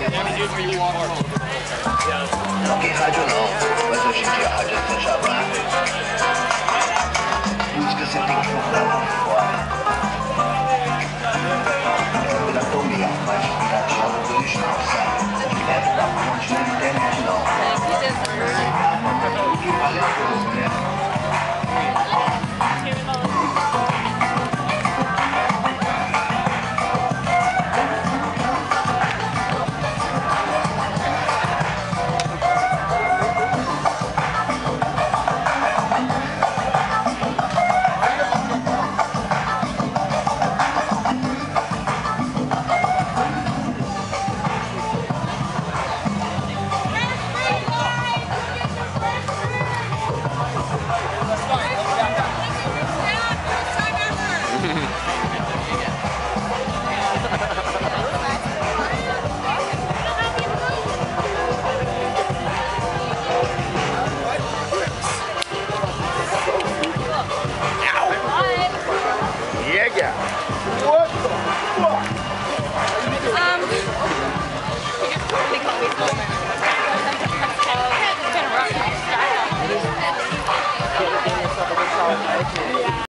Okay, rádio não, mas hoje em dia a rádio é